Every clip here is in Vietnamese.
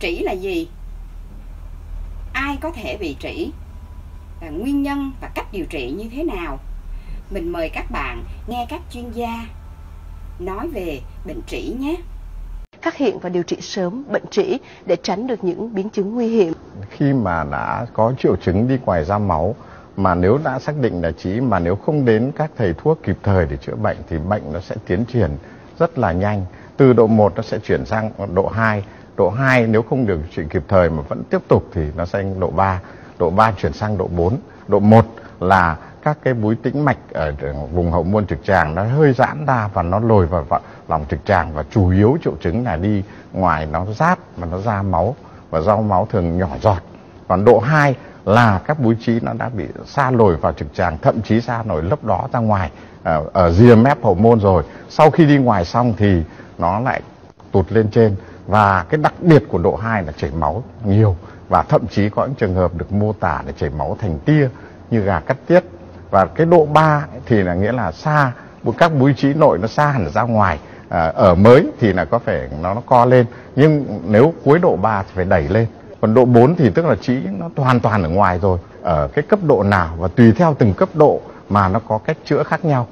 trĩ là gì ai có thể bị trĩ và nguyên nhân và cách điều trị như thế nào mình mời các bạn nghe các chuyên gia nói về bệnh trĩ nhé phát hiện và điều trị sớm bệnh trĩ để tránh được những biến chứng nguy hiểm. Khi mà đã có triệu chứng đi ngoài ra máu mà nếu đã xác định là trĩ mà nếu không đến các thầy thuốc kịp thời để chữa bệnh thì bệnh nó sẽ tiến triển rất là nhanh. Từ độ 1 nó sẽ chuyển sang độ 2, độ 2 nếu không điều trị kịp thời mà vẫn tiếp tục thì nó sang độ 3, độ 3 chuyển sang độ 4. Độ 1 là các cái búi tĩnh mạch ở vùng hậu môn trực tràng nó hơi giãn ra và nó lồi vào lòng trực tràng và chủ yếu triệu chứng là đi ngoài nó rát và nó ra máu và rau máu thường nhỏ giọt. Còn độ 2 là các búi trí nó đã bị xa lồi vào trực tràng thậm chí xa nổi lớp đó ra ngoài ờ, ở, ở rìa mép hậu môn rồi. Sau khi đi ngoài xong thì nó lại tụt lên trên và cái đặc biệt của độ 2 là chảy máu nhiều. Và thậm chí có những trường hợp được mô tả là chảy máu thành tia như gà cắt tiết. Và cái độ 3 thì là nghĩa là xa các búi trí nội nó xa hẳn ra ngoài. À, ở mới thì là có phải nó, nó co lên. Nhưng nếu cuối độ 3 thì phải đẩy lên. Còn độ 4 thì tức là trí nó hoàn toàn ở ngoài rồi. Ở cái cấp độ nào và tùy theo từng cấp độ mà nó có cách chữa khác nhau.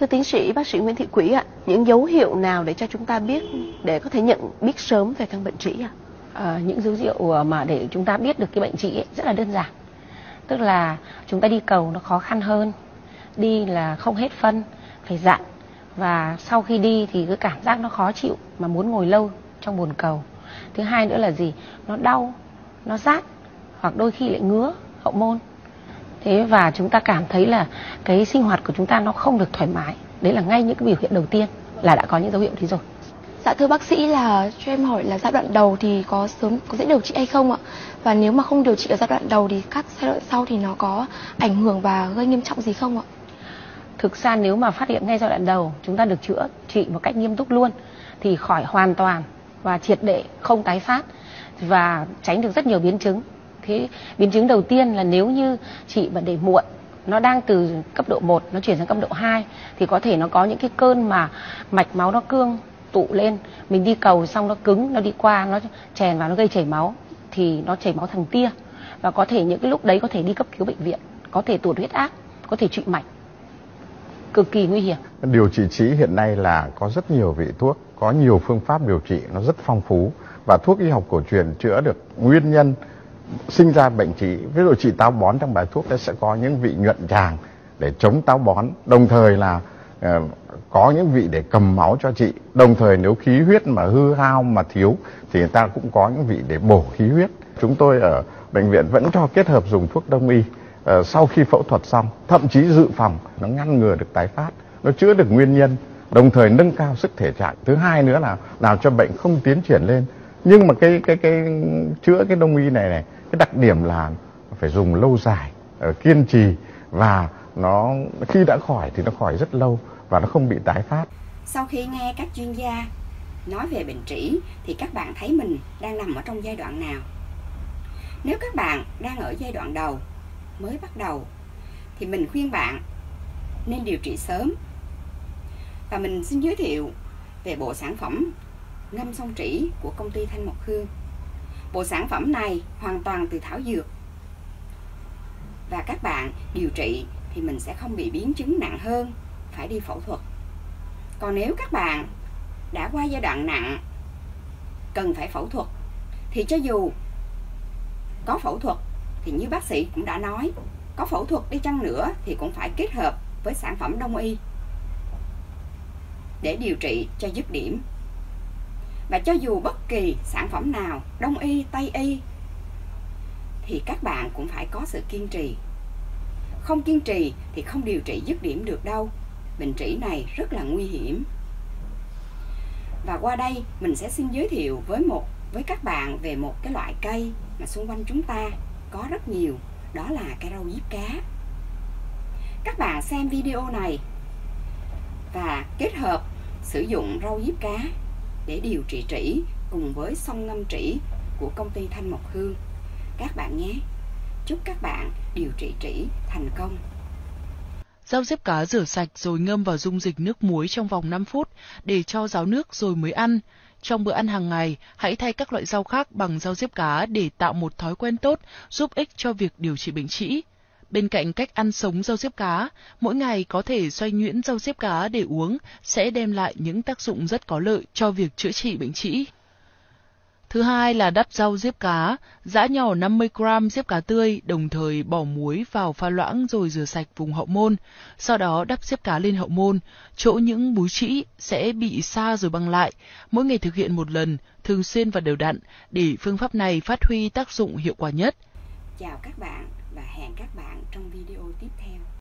Thưa tiến sĩ bác sĩ Nguyễn Thị Quý ạ, những dấu hiệu nào để cho chúng ta biết để có thể nhận biết sớm về căn bệnh trĩ ạ? À, những dấu hiệu ờ, mà để chúng ta biết được cái bệnh trĩ rất là đơn giản. Tức là chúng ta đi cầu nó khó khăn hơn, đi là không hết phân, phải dặn và sau khi đi thì cái cảm giác nó khó chịu mà muốn ngồi lâu trong bồn cầu thứ hai nữa là gì nó đau nó rát hoặc đôi khi lại ngứa hậu môn thế và chúng ta cảm thấy là cái sinh hoạt của chúng ta nó không được thoải mái đấy là ngay những cái biểu hiện đầu tiên là đã có những dấu hiệu thế rồi Dạ thưa bác sĩ là cho em hỏi là giai đoạn đầu thì có sớm có dễ điều trị hay không ạ? Và nếu mà không điều trị ở giai đoạn đầu thì các giai đoạn sau thì nó có ảnh hưởng và gây nghiêm trọng gì không ạ? thực ra nếu mà phát hiện ngay giai đoạn đầu chúng ta được chữa trị một cách nghiêm túc luôn thì khỏi hoàn toàn và triệt để không tái phát và tránh được rất nhiều biến chứng thế biến chứng đầu tiên là nếu như chị mà để muộn nó đang từ cấp độ 1 nó chuyển sang cấp độ 2 thì có thể nó có những cái cơn mà mạch máu nó cương tụ lên. Mình đi cầu xong nó cứng nó đi qua nó chèn vào nó gây chảy máu thì nó chảy máu thằng tia và có thể những cái lúc đấy có thể đi cấp cứu bệnh viện có thể tụt huyết áp có thể trụy mạch. Cực kỳ nguy hiểm. Điều trị trí hiện nay là có rất nhiều vị thuốc, có nhiều phương pháp điều trị nó rất phong phú. Và thuốc y học cổ truyền chữa được nguyên nhân sinh ra bệnh trí. Ví dụ trị táo bón trong bài thuốc nó sẽ có những vị nhuận tràng để chống táo bón, đồng thời là ờ, có những vị để cầm máu cho chị. Đồng thời nếu khí huyết mà hư hao mà thiếu thì người ta cũng có những vị để bổ khí huyết. Chúng tôi ở bệnh viện vẫn cho kết hợp dùng thuốc đông y ờ, sau khi phẫu thuật xong, thậm chí dự phòng nó ngăn ngừa được tái phát, nó chữa được nguyên nhân, đồng thời nâng cao sức thể trạng. Thứ hai nữa là làm cho bệnh không tiến triển lên. Nhưng mà cái cái cái chữa cái đông y này này, cái đặc điểm là phải dùng lâu dài, ờ, kiên trì và nó khi đã khỏi thì nó khỏi rất lâu và nó không bị tái phát. Sau khi nghe các chuyên gia nói về bệnh trĩ thì các bạn thấy mình đang nằm ở trong giai đoạn nào? Nếu các bạn đang ở giai đoạn đầu mới bắt đầu thì mình khuyên bạn nên điều trị sớm và mình xin giới thiệu về bộ sản phẩm ngâm sông trĩ của công ty Thanh Mộc Hương. Bộ sản phẩm này hoàn toàn từ thảo dược. Và các bạn điều trị thì mình sẽ không bị biến chứng nặng hơn, phải đi phẫu thuật. Còn nếu các bạn đã qua giai đoạn nặng, cần phải phẫu thuật, thì cho dù có phẫu thuật thì như bác sĩ cũng đã nói, có phẫu thuật đi chăng nữa thì cũng phải kết hợp với sản phẩm đông y để điều trị cho dứt điểm và cho dù bất kỳ sản phẩm nào, đông y, tây y, thì các bạn cũng phải có sự kiên trì. Không kiên trì thì không điều trị dứt điểm được đâu. Bệnh trĩ này rất là nguy hiểm. Và qua đây, mình sẽ xin giới thiệu với một, với các bạn về một cái loại cây mà xung quanh chúng ta có rất nhiều, đó là cây rau diếp cá. Các bạn xem video này và kết hợp sử dụng rau diếp cá để điều trị trĩ cùng với sông ngâm trĩ của công ty Thanh Mộc Hương các bạn nhé chúc các bạn điều trị trĩ thành công Rau diếp cá rửa sạch rồi ngâm vào dung dịch nước muối trong vòng 5 phút để cho ráo nước rồi mới ăn. Trong bữa ăn hàng ngày, hãy thay các loại rau khác bằng rau diếp cá để tạo một thói quen tốt, giúp ích cho việc điều trị bệnh trĩ. Bên cạnh cách ăn sống rau diếp cá, mỗi ngày có thể xoay nhuyễn rau diếp cá để uống sẽ đem lại những tác dụng rất có lợi cho việc chữa trị bệnh trĩ. Thứ hai là đắp rau diếp cá, giã nhỏ 50 gram diếp cá tươi, đồng thời bỏ muối vào pha loãng rồi rửa sạch vùng hậu môn. Sau đó đắp diếp cá lên hậu môn, chỗ những búi trĩ sẽ bị xa rồi băng lại. Mỗi ngày thực hiện một lần, thường xuyên và đều đặn, để phương pháp này phát huy tác dụng hiệu quả nhất. Chào các bạn và hẹn các bạn trong video tiếp theo.